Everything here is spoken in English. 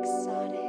Exotic.